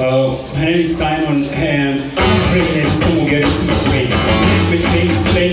Uh, my name is Simon, and I'm afraid that someone get into my way. Which may explain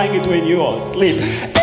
trying it when you all sleep.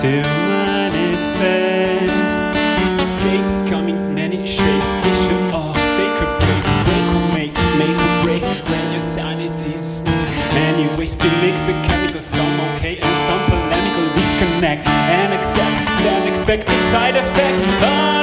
To manifest. Escapes coming many shapes. Of take a break, break make, make or break when your sanity's Many ways to mix the some okay and some polemical. Disconnect and accept expect the side effects. Ah!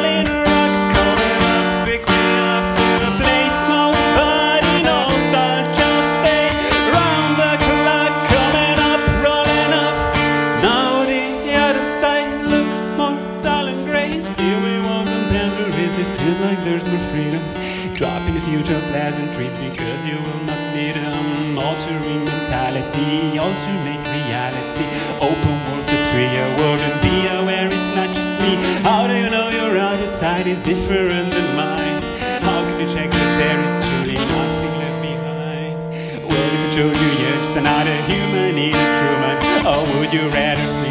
Mentality, alternate reality. Open world to trio world and be aware it's not just me. How do you know your other side is different than mine? How can you check that there is truly nothing left behind? If I told you just another human in a human? Or would you rather sleep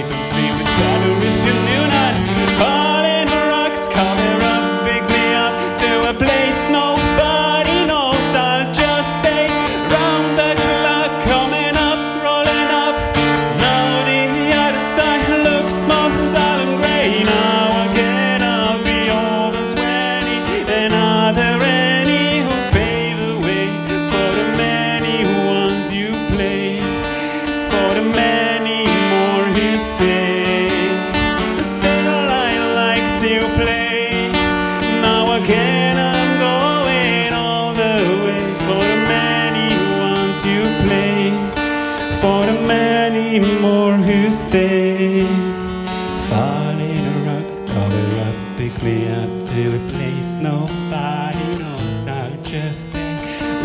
Falling rocks cover up, pick me up to a place nobody knows. I'll just stay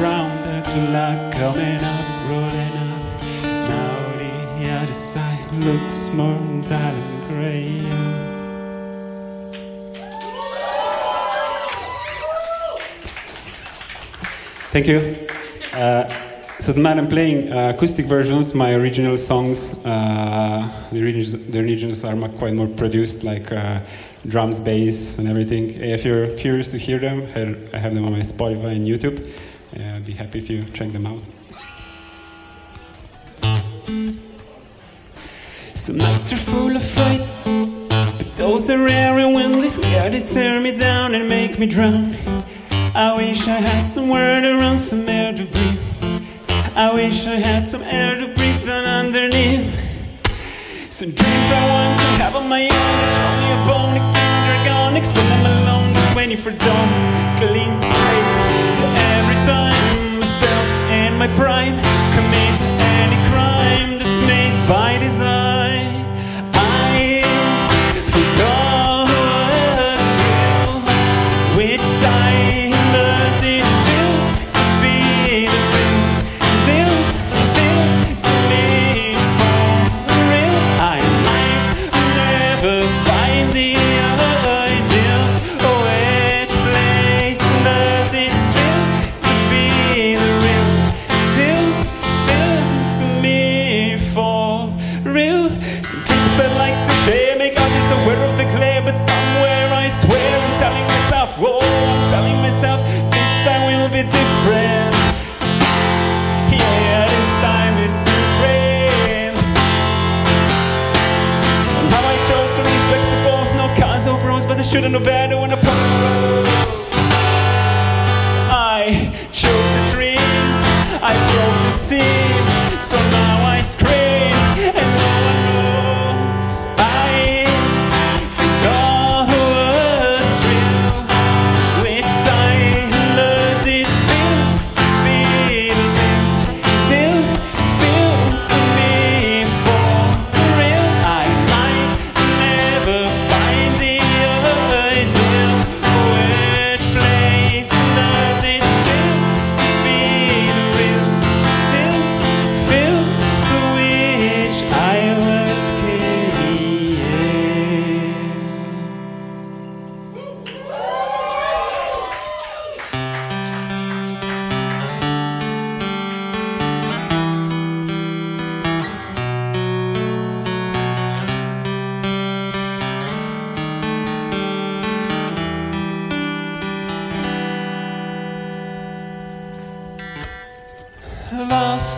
round the clock, coming up, rolling up. Now the other side looks more dull and grey. Thank you. Uh, so tonight I'm playing uh, acoustic versions, my original songs. Uh, the, originals, the originals are quite more produced, like uh, drums, bass, and everything. If you're curious to hear them, I have them on my Spotify and YouTube. I'd be happy if you check them out. Some nights are full of fright, but those are rare and when they scared, they tear me down and make me drown. I wish I had somewhere to run, some air to breathe. I wish I had some air to breathe on underneath. Some dreams I want to have on my own. It's only a bone again, they're gone Extend them alone, the for dawn. Clean slate Every time myself and my prime Commit any crime that's made by design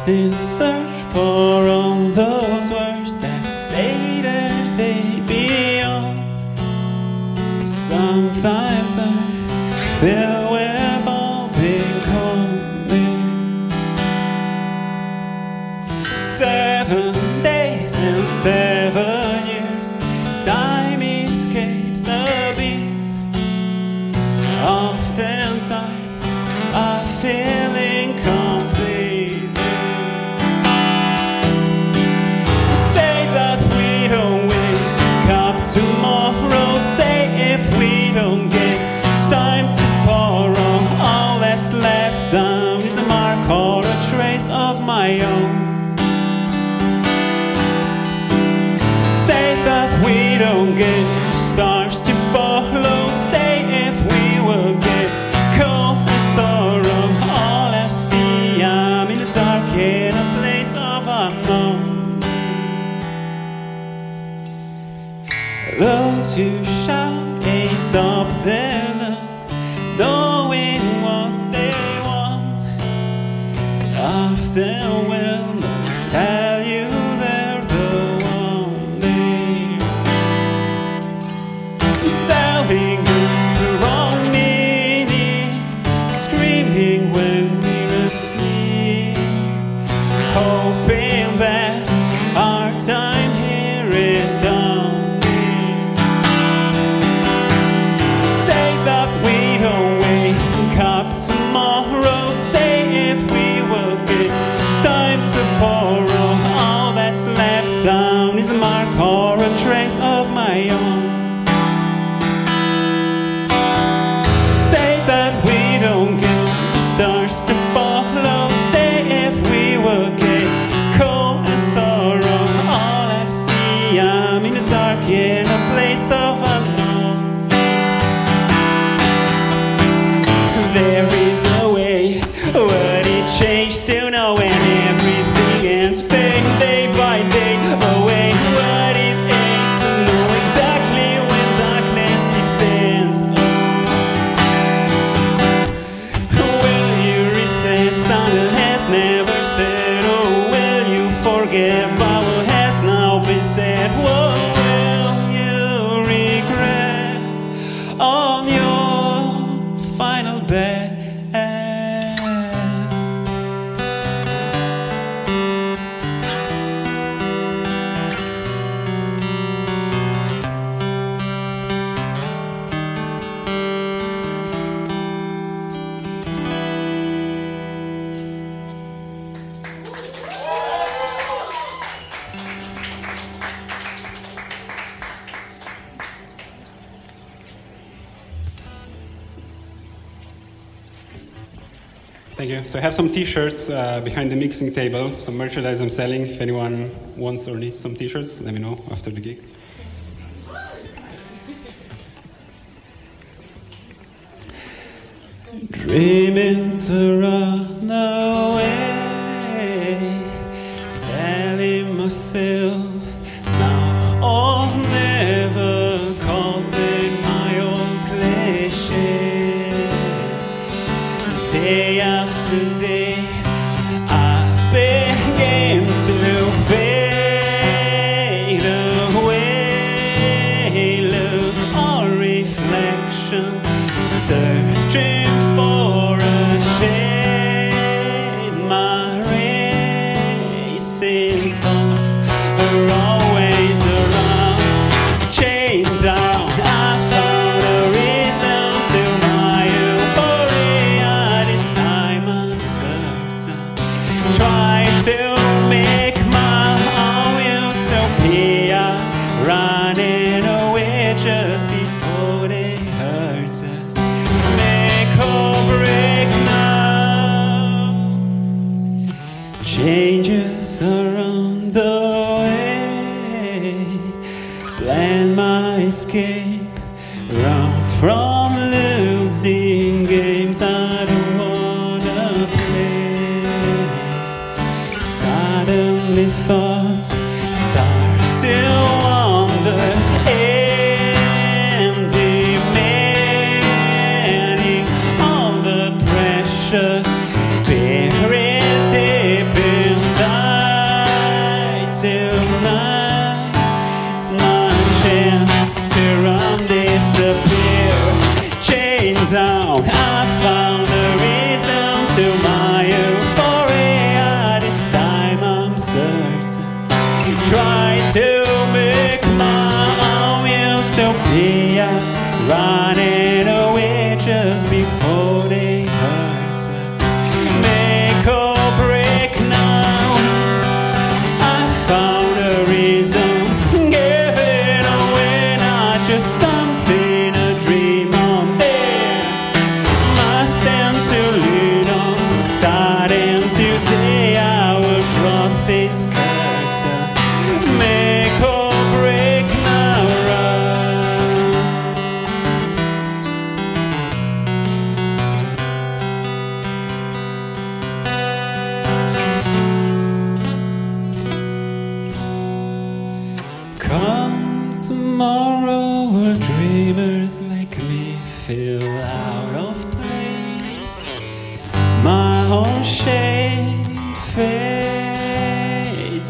this earth. coração. on your final bed. so I have some T-shirts uh, behind the mixing table, some merchandise I'm selling. If anyone wants or needs some T-shirts, let me know after the gig. Dreaming to run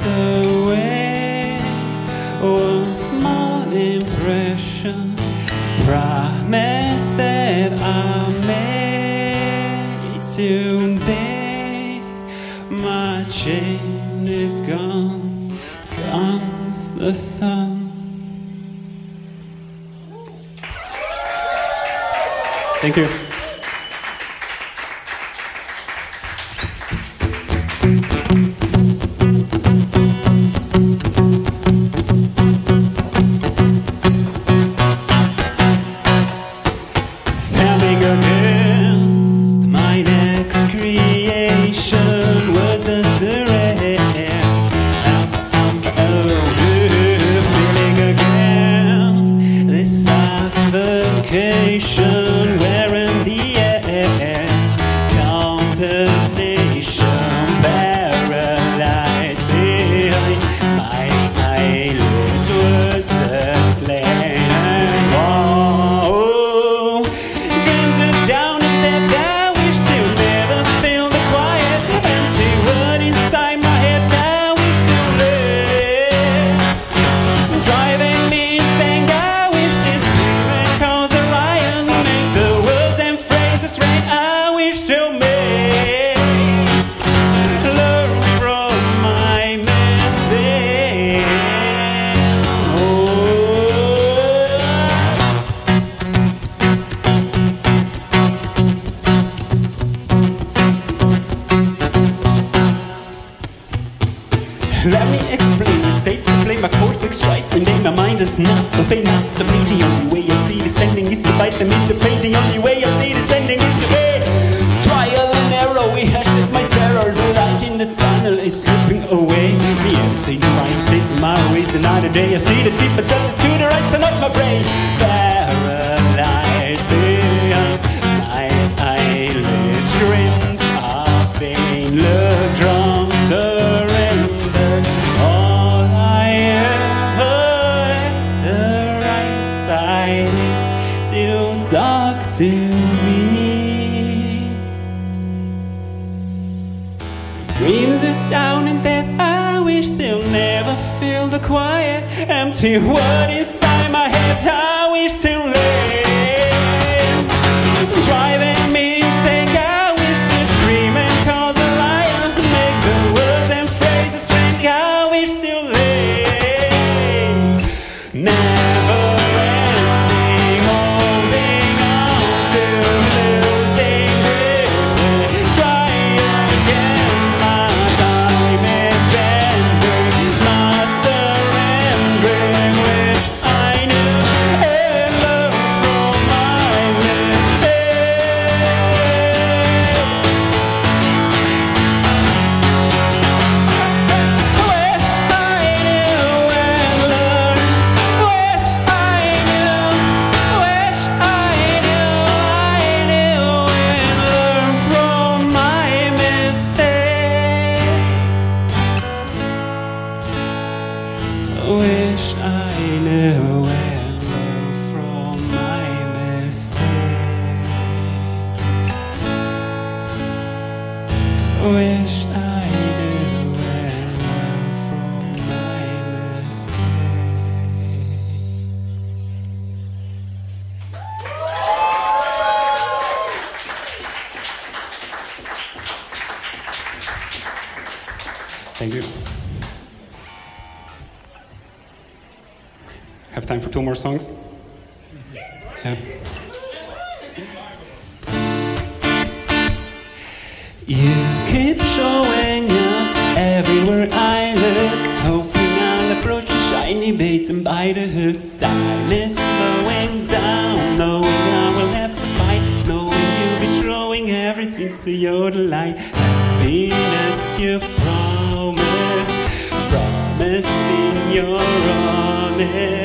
away. One small impression, promise that I made today. My chain is gone, comes the sun. Thank you. Empty world inside I knew learned from my. Thank you. Have time for two more songs? Your delight. Happiness you promised, promising you're honest.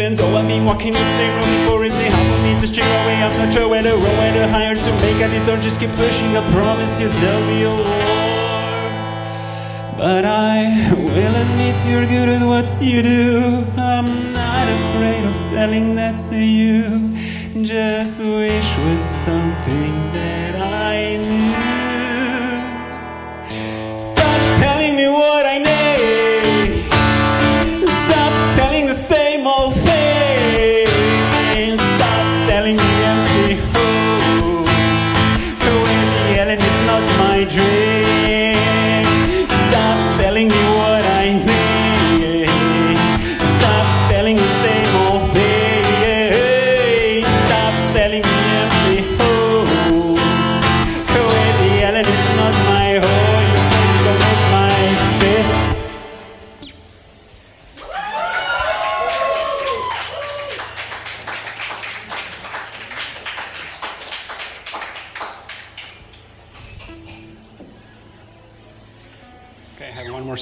So, I've been walking the same road before it's hard for me to steer away. I'm not sure where to run, where to hire to make a detour. Just keep pushing. I promise you there'll be a war. But I will admit you're good at what you do. I'm not afraid of telling that to you. Just wish was something that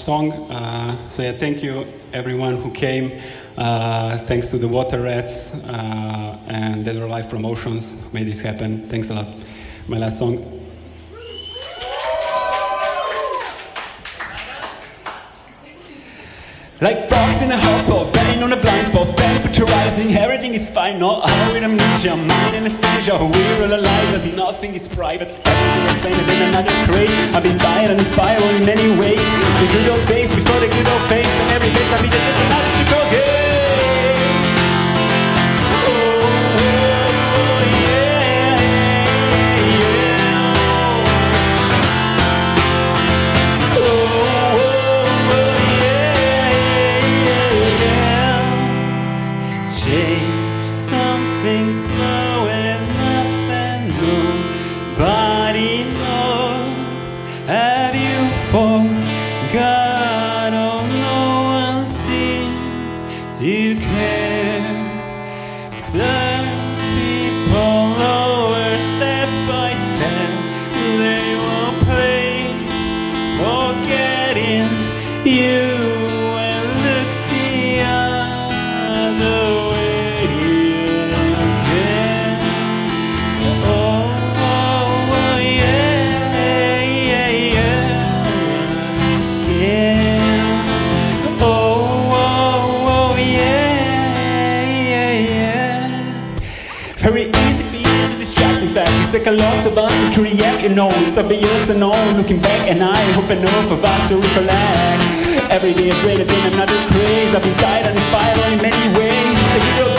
song. Uh, so yeah, thank you everyone who came. Uh, thanks to the Water Rats uh, and Dead or Alive Promotions made this happen. Thanks a lot. My last song. Like frogs in a hot pot, betting on a blind spot, temperature rising, everything is fine, not all with amnesia, mind anesthesia, we're all alive, but nothing is private, everything is painted in another crate, I've been inspired and inspired in many ways, the good old days before the good old face, and every day I mean there's another to go. a lot of us to react, you know, it's obvious and all looking back, and I hope enough of us to recollect. Every day is greater than another craze, I've been tired and inspired in many ways.